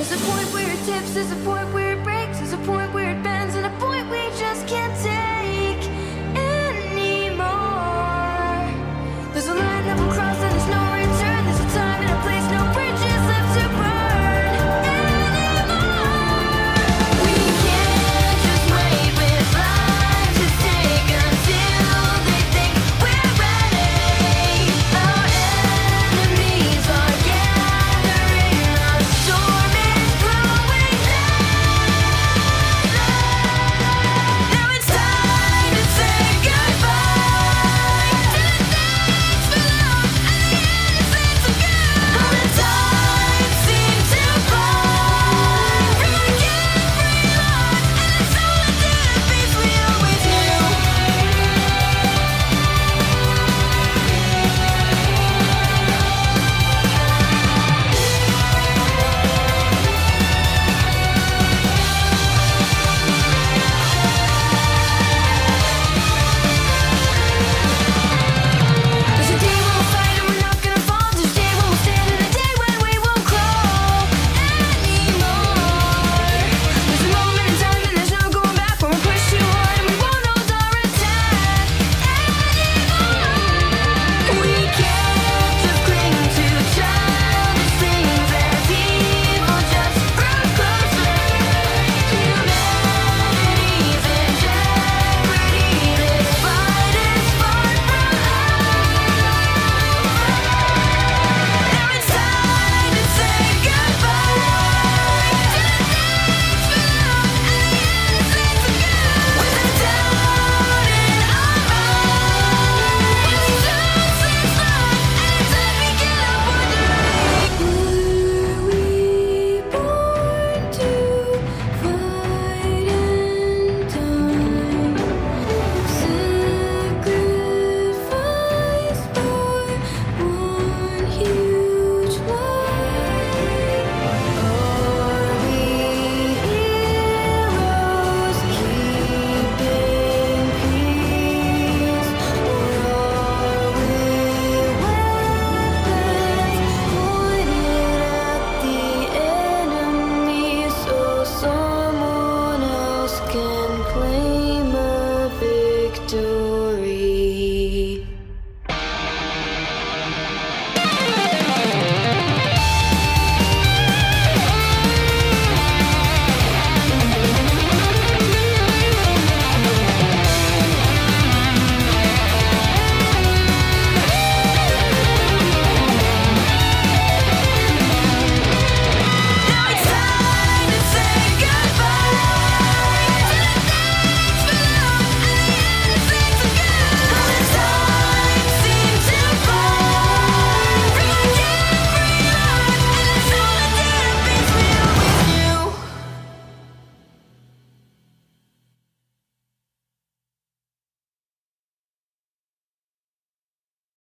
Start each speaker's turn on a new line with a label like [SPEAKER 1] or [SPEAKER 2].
[SPEAKER 1] There's a point where it tips, there's a point where it breaks, there's a point where